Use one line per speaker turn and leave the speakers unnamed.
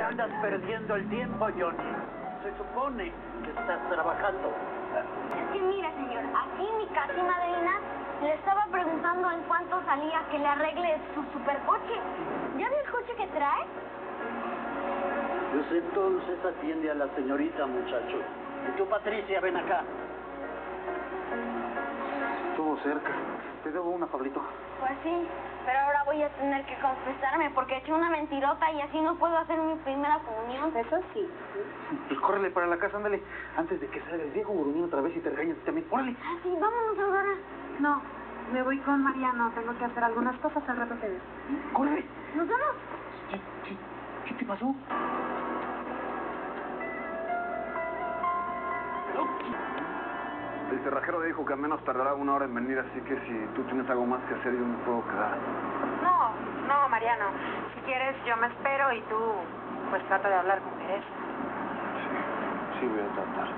Andas perdiendo el tiempo, Johnny. Se supone que estás trabajando.
Es que mira, señor, aquí mi casa y madrina le estaba preguntando en cuánto salía que le arregle su supercoche. ¿Ya vio el coche que trae?
Pues entonces atiende a la señorita, muchacho. Y tú, Patricia, ven acá.
Cerca. Te debo una, Pablito.
Pues sí, pero ahora voy a tener que confesarme porque eché una mentirota y así no puedo hacer mi primera comunión.
Eso sí.
Pues córrele para la casa, ándale. Antes de que salga el viejo gruñón otra vez y te regañe a ti también. ¡Órale!
Ah, sí, vámonos, Aurora.
No, me voy con Mariano. Tengo que hacer algunas cosas. Al rato te veo.
¡Córrele!
¿Nos vamos?
¿Qué, qué, qué te pasó?
El cerrajero dijo que al menos tardará una hora en venir, así que si tú tienes algo más que hacer, yo me puedo quedar.
No, no, Mariano. Si quieres, yo me espero y tú, pues trata de hablar con Teresa.
Sí, sí voy a tratar.